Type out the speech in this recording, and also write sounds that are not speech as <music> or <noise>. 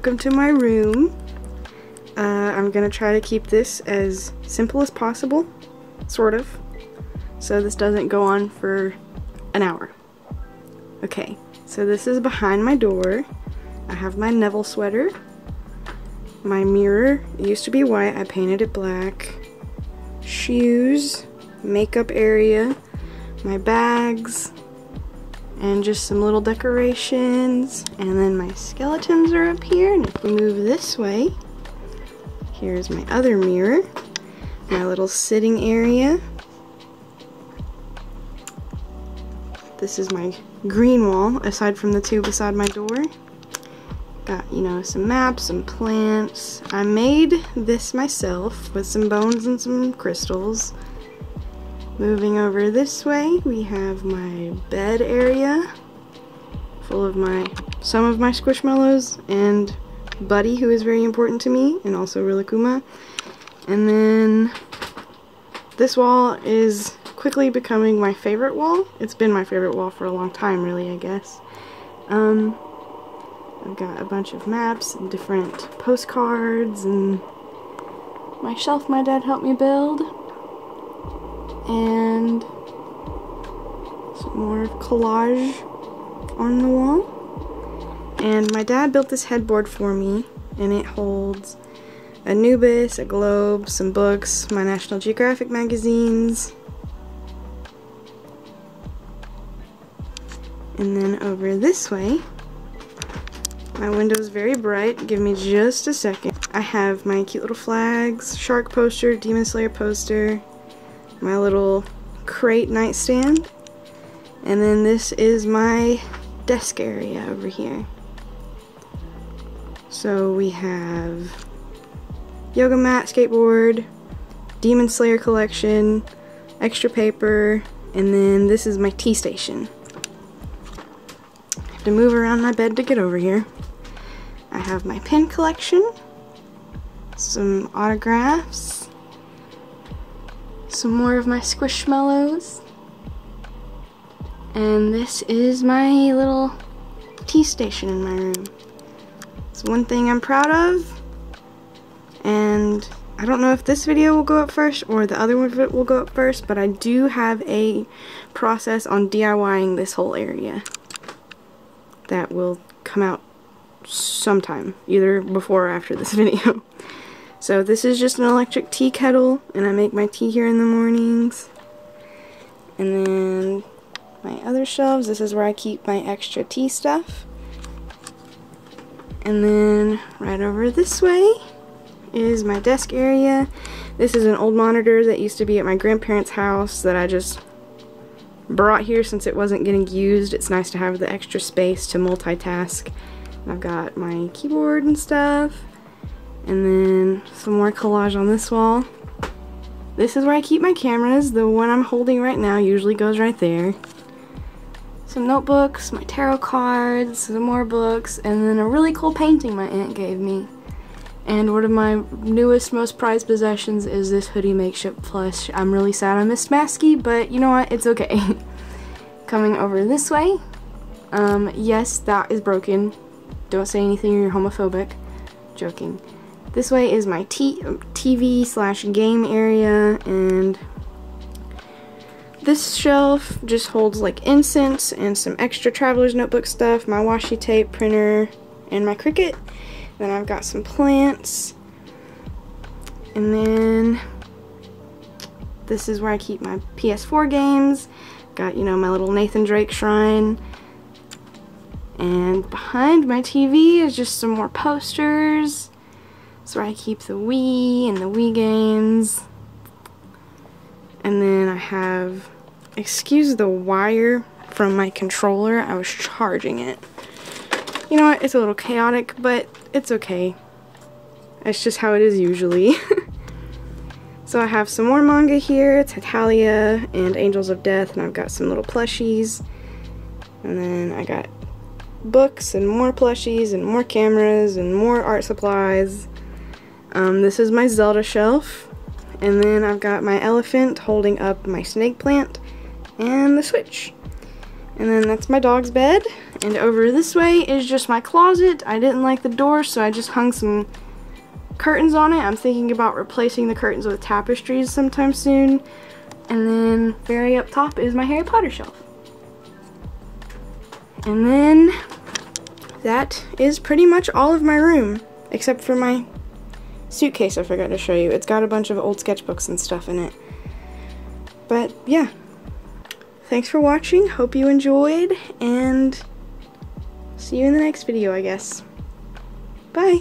welcome to my room. Uh, I'm gonna try to keep this as simple as possible, sort of, so this doesn't go on for an hour. Okay, so this is behind my door. I have my Neville sweater, my mirror, used to be white, I painted it black, shoes, makeup area, my bags, and just some little decorations. And then my skeletons are up here. And if we move this way, here's my other mirror, my little sitting area. This is my green wall, aside from the two beside my door. Got, you know, some maps, some plants. I made this myself with some bones and some crystals. Moving over this way, we have my bed area full of my some of my squishmallows and Buddy, who is very important to me, and also Rilakkuma. And then this wall is quickly becoming my favorite wall. It's been my favorite wall for a long time, really, I guess. Um, I've got a bunch of maps and different postcards and my shelf my dad helped me build and some more collage on the wall. And my dad built this headboard for me, and it holds Anubis, a globe, some books, my National Geographic magazines, and then over this way, my window's very bright, give me just a second. I have my cute little flags, shark poster, demon slayer poster, my little crate nightstand. And then this is my desk area over here. So we have yoga mat, skateboard, Demon Slayer collection, extra paper, and then this is my tea station. I have to move around my bed to get over here. I have my pen collection, some autographs, some more of my squishmallows. And this is my little tea station in my room. It's one thing I'm proud of. And I don't know if this video will go up first or the other one will go up first, but I do have a process on DIYing this whole area that will come out sometime, either before or after this <laughs> video. So this is just an electric tea kettle, and I make my tea here in the mornings. And then my other shelves, this is where I keep my extra tea stuff. And then right over this way is my desk area. This is an old monitor that used to be at my grandparents' house that I just brought here since it wasn't getting used. It's nice to have the extra space to multitask. I've got my keyboard and stuff. And then some more collage on this wall. This is where I keep my cameras. The one I'm holding right now usually goes right there. Some notebooks, my tarot cards, some more books, and then a really cool painting my aunt gave me. And one of my newest, most prized possessions is this hoodie makeshift plush. I'm really sad I missed Masky, but you know what? It's okay. <laughs> Coming over this way. Um, yes, that is broken. Don't say anything or you're homophobic. Joking. This way is my TV slash game area and this shelf just holds like incense and some extra traveler's notebook stuff, my washi tape printer, and my Cricut. Then I've got some plants. And then this is where I keep my PS4 games. Got, you know, my little Nathan Drake shrine. And behind my TV is just some more posters that's where I keep the Wii and the Wii games. And then I have, excuse the wire from my controller, I was charging it. You know what, it's a little chaotic, but it's okay. It's just how it is usually. <laughs> so I have some more manga here, it's Hetalia and Angels of Death, and I've got some little plushies. And then I got books and more plushies and more cameras and more art supplies. Um, this is my Zelda shelf. And then I've got my elephant holding up my snake plant and the switch. And then that's my dog's bed. And over this way is just my closet. I didn't like the door, so I just hung some curtains on it. I'm thinking about replacing the curtains with tapestries sometime soon. And then very up top is my Harry Potter shelf. And then that is pretty much all of my room, except for my suitcase I forgot to show you. It's got a bunch of old sketchbooks and stuff in it. But yeah, thanks for watching. Hope you enjoyed, and see you in the next video, I guess. Bye.